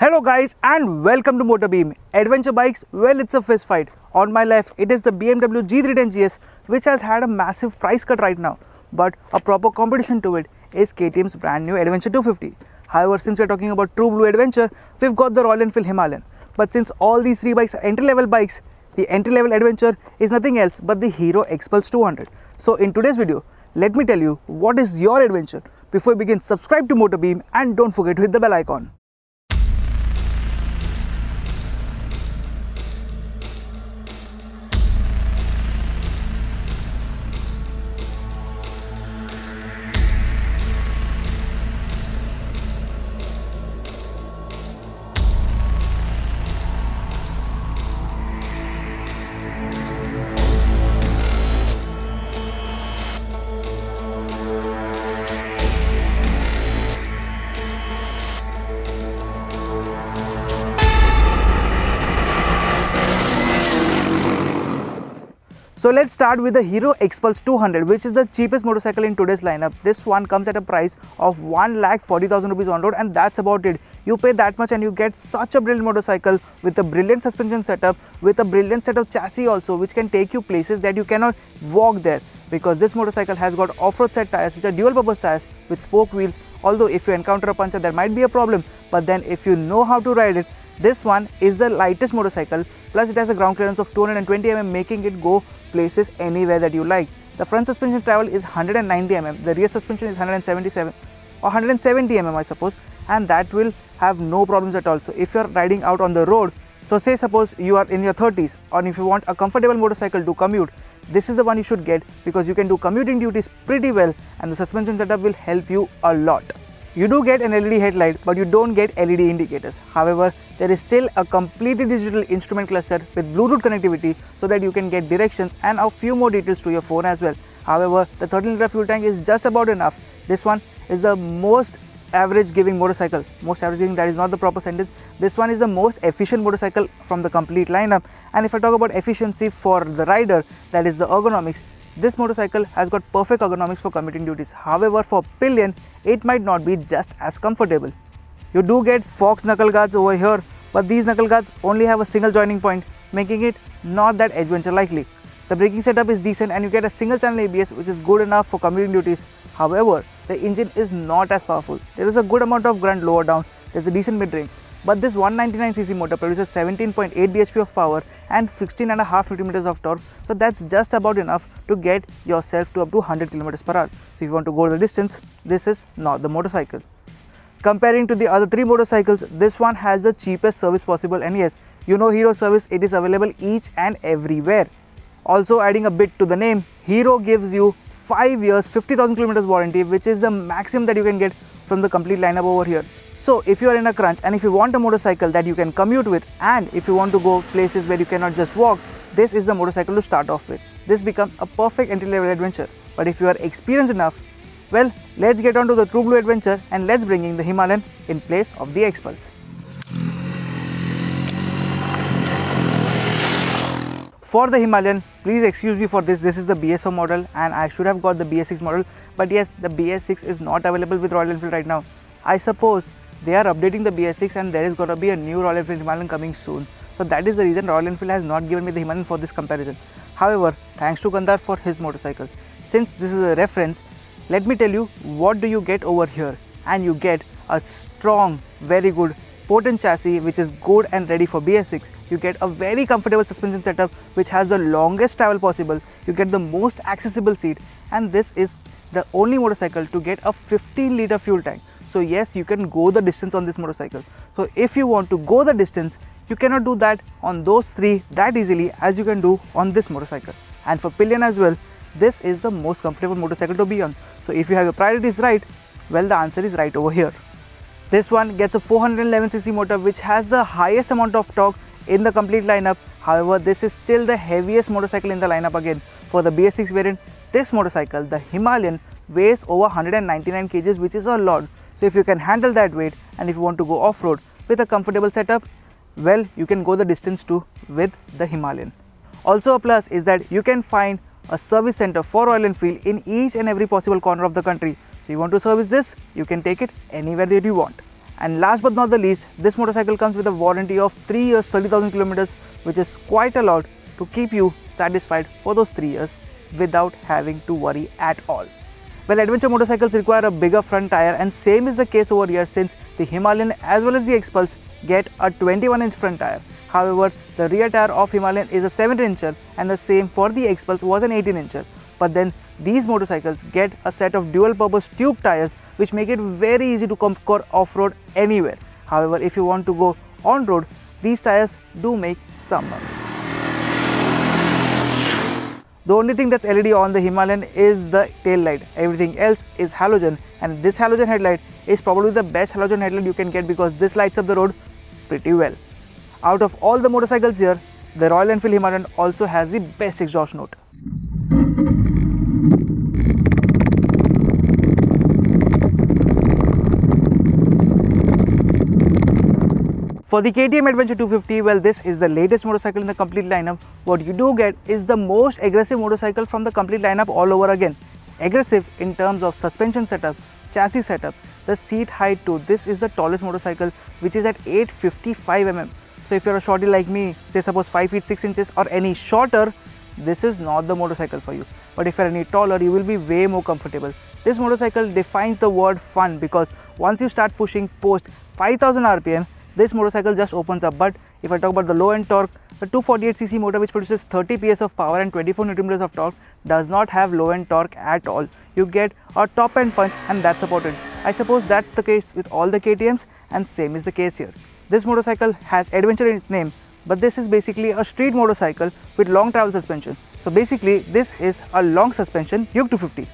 Hello guys and welcome to Motorbeam. Adventure bikes, well it's a fist fight. On my left it is the BMW G310 GS which has had a massive price cut right now. But a proper competition to it is KTM's brand new Adventure 250. However, since we're talking about true blue adventure, we've got the Royal Enfield Himalayan. But since all these three bikes are entry level bikes, the entry level adventure is nothing else but the Hero Xpulse 200. So in today's video, let me tell you what is your adventure. Before we begin, subscribe to Motorbeam and don't forget to hit the bell icon. So let's start with the Hero Xpulse 200 which is the cheapest motorcycle in today's lineup. This one comes at a price of 1 lakh 40,000 rupees on road and that's about it. You pay that much and you get such a brilliant motorcycle with a brilliant suspension setup with a brilliant set of chassis also which can take you places that you cannot walk there because this motorcycle has got off-road set tires which are dual purpose tires with spoke wheels although if you encounter a puncture there might be a problem but then if you know how to ride it this one is the lightest motorcycle plus it has a ground clearance of 220 mm making it go places anywhere that you like. The front suspension travel is 190 mm, the rear suspension is 177 or 170 mm I suppose and that will have no problems at all. So if you're riding out on the road, so say suppose you are in your 30s or if you want a comfortable motorcycle to commute, this is the one you should get because you can do commuting duties pretty well and the suspension setup will help you a lot. You do get an LED headlight but you don't get LED indicators. However, there is still a completely digital instrument cluster with Bluetooth connectivity so that you can get directions and a few more details to your phone as well. However, the 13 liter fuel tank is just about enough. This one is the most average giving motorcycle. Most average giving that is not the proper sentence. This one is the most efficient motorcycle from the complete lineup. And if I talk about efficiency for the rider, that is the ergonomics, this motorcycle has got perfect ergonomics for commuting duties. However, for pillion, it might not be just as comfortable. You do get Fox knuckle guards over here, but these knuckle guards only have a single joining point, making it not that adventure likely. The braking setup is decent and you get a single channel ABS which is good enough for commuting duties. However, the engine is not as powerful. There is a good amount of grunt lower down, there is a decent mid-range, but this 199cc motor produces 17.8 bhp of power and 16.5 Nm of torque. So that's just about enough to get yourself to up to 100 km per hour. So if you want to go the distance, this is not the motorcycle. Comparing to the other three motorcycles, this one has the cheapest service possible and yes, you know Hero service, it is available each and everywhere. Also adding a bit to the name, Hero gives you 5 years 50,000 kilometers warranty which is the maximum that you can get from the complete lineup over here. So if you are in a crunch and if you want a motorcycle that you can commute with and if you want to go places where you cannot just walk, this is the motorcycle to start off with. This becomes a perfect entry level adventure. But if you are experienced enough, well, let's get on to the True Blue adventure and let's bring in the Himalayan in place of the Xpulse. For the Himalayan, please excuse me for this, this is the BS4 model and I should have got the BS6 model but yes, the BS6 is not available with Royal Enfield right now. I suppose they are updating the BS6 and there is going to be a new Royal Enfield Himalayan coming soon. So that is the reason Royal Enfield has not given me the Himalayan for this comparison. However, thanks to Gandhar for his motorcycle. Since this is a reference, let me tell you what do you get over here and you get a strong, very good potent chassis which is good and ready for BS6. You get a very comfortable suspension setup which has the longest travel possible. You get the most accessible seat and this is the only motorcycle to get a 15 liter fuel tank. So yes, you can go the distance on this motorcycle. So if you want to go the distance, you cannot do that on those three that easily as you can do on this motorcycle. And for pillion as well, this is the most comfortable motorcycle to be on. So if you have your priorities right, well the answer is right over here. This one gets a 411cc motor which has the highest amount of torque in the complete lineup. However, this is still the heaviest motorcycle in the lineup again. For the BS6 variant, this motorcycle, the Himalayan, weighs over 199 kgs which is a lot. So if you can handle that weight and if you want to go off-road with a comfortable setup, well, you can go the distance too with the Himalayan. Also a plus is that you can find a service center for Royal Enfield in each and every possible corner of the country. So you want to service this, you can take it anywhere that you want. And last but not the least, this motorcycle comes with a warranty of 3 years 30,000 kilometers which is quite a lot to keep you satisfied for those 3 years without having to worry at all. Well, adventure motorcycles require a bigger front tire and same is the case over here since the Himalayan as well as the Xpulse get a 21 inch front tire. However, the rear tire of Himalayan is a 7 incher and the same for the Xpulse was an 18 incher. But then these motorcycles get a set of dual purpose tube tires which make it very easy to conquer off-road anywhere. However, if you want to go on-road, these tires do make some noise. The only thing that's LED on the Himalayan is the tail light. Everything else is halogen and this halogen headlight is probably the best halogen headlight you can get because this lights up the road pretty well. Out of all the motorcycles here, the Royal Enfield Himalayan also has the best exhaust note. For the KTM Adventure 250, well this is the latest motorcycle in the complete lineup. What you do get is the most aggressive motorcycle from the complete lineup all over again. Aggressive in terms of suspension setup, chassis setup, the seat height too. This is the tallest motorcycle which is at 855 mm. So if you're a shorty like me, say suppose 5 feet 6 inches or any shorter, this is not the motorcycle for you. But if you're any taller, you will be way more comfortable. This motorcycle defines the word fun because once you start pushing post 5000 rpm, this motorcycle just opens up but if I talk about the low end torque the 248cc motor which produces 30 PS of power and 24 Nm of torque does not have low end torque at all. You get a top end punch and that's about it. I suppose that's the case with all the KTMs and same is the case here. This motorcycle has adventure in its name but this is basically a street motorcycle with long travel suspension. So basically this is a long suspension Duke 250.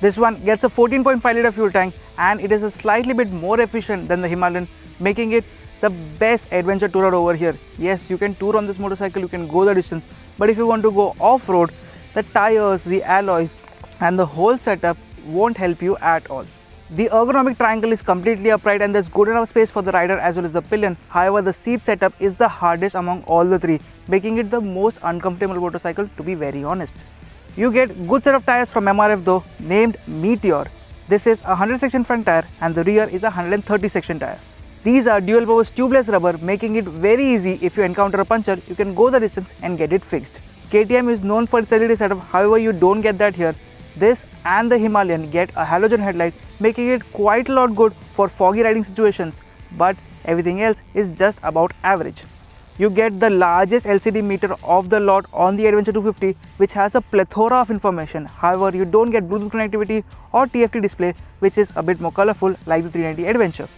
This one gets a 14.5 litre fuel tank and it is a slightly bit more efficient than the Himalayan making it the best adventure tourer over here. Yes, you can tour on this motorcycle, you can go the distance, but if you want to go off-road, the tires, the alloys and the whole setup won't help you at all. The ergonomic triangle is completely upright and there's good enough space for the rider as well as the pillion. However, the seat setup is the hardest among all the three, making it the most uncomfortable motorcycle to be very honest. You get good set of tires from MRF though, named Meteor. This is a 100 section front tire and the rear is a 130 section tire. These are dual purpose tubeless rubber making it very easy if you encounter a puncture you can go the distance and get it fixed. KTM is known for its LED setup however you don't get that here. This and the Himalayan get a halogen headlight making it quite a lot good for foggy riding situations but everything else is just about average. You get the largest LCD meter of the lot on the Adventure 250 which has a plethora of information. However, you don't get Bluetooth connectivity or TFT display which is a bit more colorful like the 390 Adventure.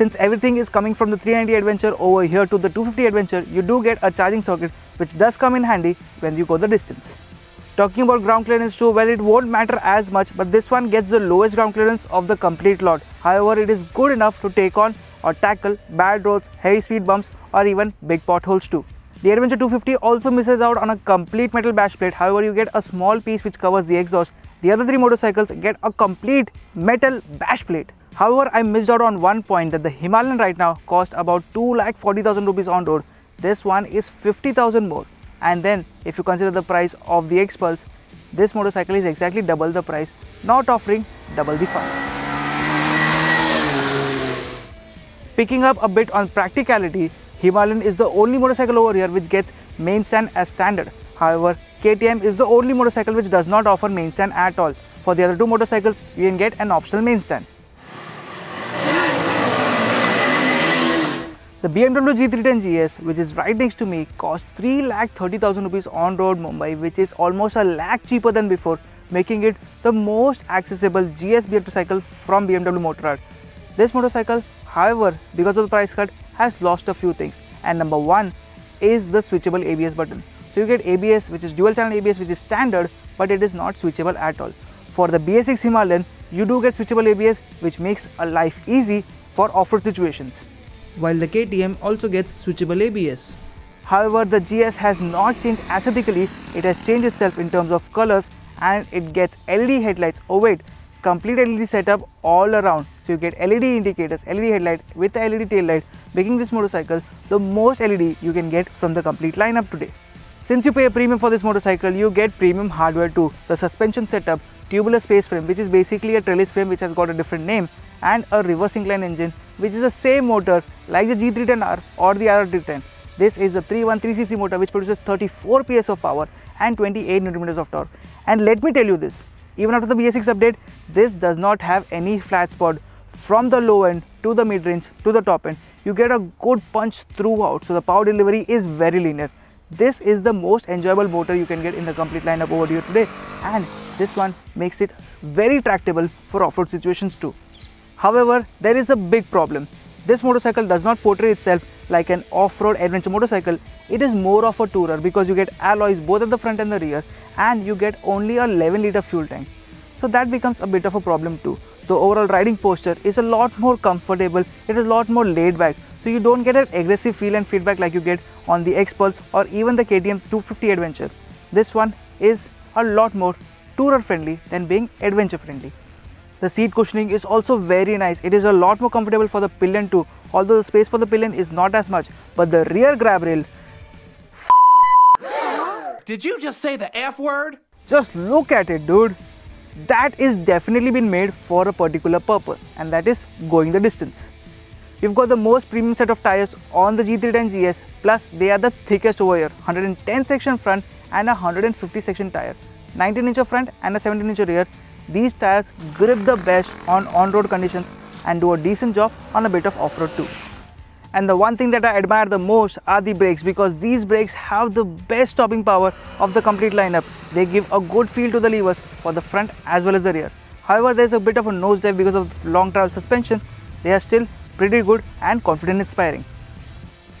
Since everything is coming from the 390 Adventure over here to the 250 Adventure, you do get a charging socket which does come in handy when you go the distance. Talking about ground clearance too, well it won't matter as much but this one gets the lowest ground clearance of the complete lot. However, it is good enough to take on or tackle bad roads, heavy speed bumps or even big potholes too. The Adventure 250 also misses out on a complete metal bash plate, however you get a small piece which covers the exhaust. The other three motorcycles get a complete metal bash plate. However, I missed out on one point that the Himalayan right now cost about 2,40,000 rupees on road. This one is 50,000 more. And then if you consider the price of the Xpulse, this motorcycle is exactly double the price, not offering double the fun. Picking up a bit on practicality, Himalayan is the only motorcycle over here which gets main stand as standard. However, KTM is the only motorcycle which does not offer main stand at all. For the other two motorcycles, you can get an optional main stand. The BMW G310 GS, which is right next to me, costs 3,30,000 rupees on road Mumbai, which is almost a lakh cheaper than before, making it the most accessible GS motorcycle from BMW Motorrad. This motorcycle, however, because of the price cut, has lost a few things. And number one is the switchable ABS button. So you get ABS, which is dual channel ABS, which is standard, but it is not switchable at all. For the BS6 Himalayan, you do get switchable ABS, which makes a life easy for off-road situations while the KTM also gets switchable ABS. However, the GS has not changed aesthetically, it has changed itself in terms of colors and it gets LED headlights. Oh wait, complete LED setup all around. So you get LED indicators, LED headlight with the LED tail light, making this motorcycle the most LED you can get from the complete lineup today. Since you pay a premium for this motorcycle, you get premium hardware too. The suspension setup, tubular space frame which is basically a trellis frame which has got a different name and a reverse incline engine which is the same motor like the G310R or the RR310. This is a 313cc motor which produces 34 PS of power and 28 Nm of torque. And let me tell you this, even after the BS6 update, this does not have any flat spot from the low end to the mid range to the top end. You get a good punch throughout, so the power delivery is very linear. This is the most enjoyable motor you can get in the complete lineup over here today and this one makes it very tractable for off-road situations too. However, there is a big problem. This motorcycle does not portray itself like an off-road adventure motorcycle. It is more of a tourer because you get alloys both at the front and the rear and you get only a 11 litre fuel tank. So that becomes a bit of a problem too. The overall riding posture is a lot more comfortable, it is a lot more laid back so you don't get an aggressive feel and feedback like you get on the X-Pulse or even the KTM 250 Adventure. This one is a lot more tourer friendly than being adventure friendly. The seat cushioning is also very nice. It is a lot more comfortable for the pillion too. Although the space for the pillion is not as much, but the rear grab rail. Did you just say the F word? Just look at it, dude. That is definitely been made for a particular purpose, and that is going the distance. You've got the most premium set of tires on the G310 GS plus they are the thickest over here 110 section front and a 150 section tire 19 inch of front and a 17 inch rear these tires grip the best on on-road conditions and do a decent job on a bit of off-road too. And the one thing that I admire the most are the brakes because these brakes have the best stopping power of the complete lineup. They give a good feel to the levers for the front as well as the rear. However, there's a bit of a nose dive because of long travel suspension. They are still pretty good and confidence inspiring.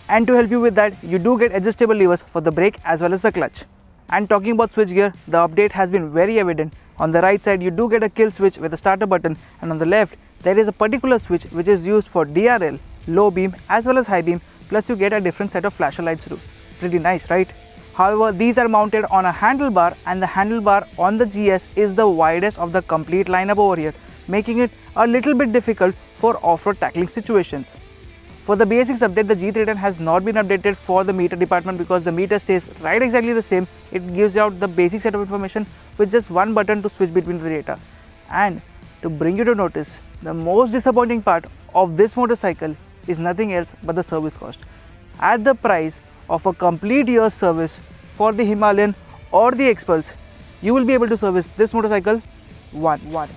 And to help you with that, you do get adjustable levers for the brake as well as the clutch. And talking about switchgear, the update has been very evident. On the right side, you do get a kill switch with a starter button and on the left, there is a particular switch which is used for DRL, low beam as well as high beam plus you get a different set of flasher lights too. Pretty nice, right? However, these are mounted on a handlebar and the handlebar on the GS is the widest of the complete lineup over here, making it a little bit difficult for off-road tackling situations. For the BS6 update, the G310 has not been updated for the meter department because the meter stays right exactly the same. It gives out the basic set of information with just one button to switch between the data. And to bring you to notice, the most disappointing part of this motorcycle is nothing else but the service cost. At the price of a complete year's service for the Himalayan or the X-Pulse, you will be able to service this motorcycle once. One.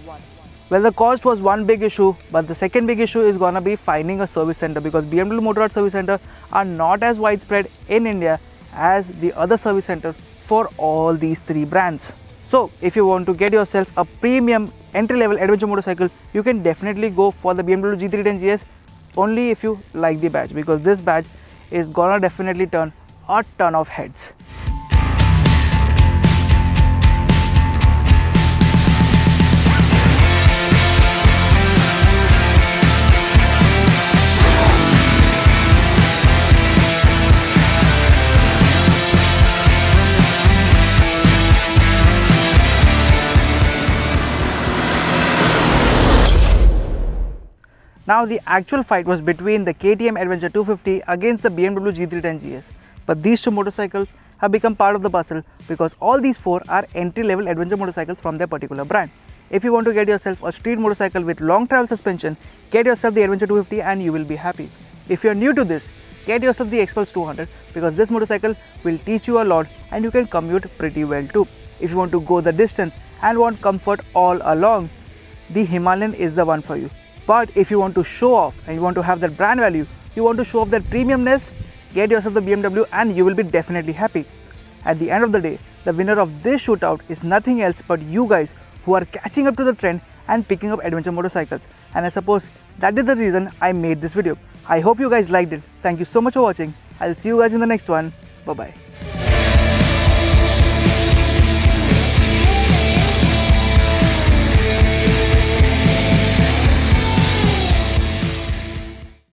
Well, the cost was one big issue, but the second big issue is gonna be finding a service center because BMW Motorrad service center are not as widespread in India as the other service center for all these three brands. So, if you want to get yourself a premium entry-level adventure motorcycle, you can definitely go for the BMW G310 GS only if you like the badge because this badge is gonna definitely turn a ton of heads. Now the actual fight was between the KTM Adventure 250 against the BMW G310 GS. But these two motorcycles have become part of the puzzle because all these four are entry-level adventure motorcycles from their particular brand. If you want to get yourself a street motorcycle with long travel suspension, get yourself the Adventure 250 and you will be happy. If you're new to this, get yourself the X-Pulse 200 because this motorcycle will teach you a lot and you can commute pretty well too. If you want to go the distance and want comfort all along, the Himalayan is the one for you. But if you want to show off and you want to have that brand value, you want to show off that premiumness, get yourself the BMW and you will be definitely happy. At the end of the day, the winner of this shootout is nothing else but you guys who are catching up to the trend and picking up adventure motorcycles. And I suppose that is the reason I made this video. I hope you guys liked it. Thank you so much for watching. I'll see you guys in the next one. Bye bye.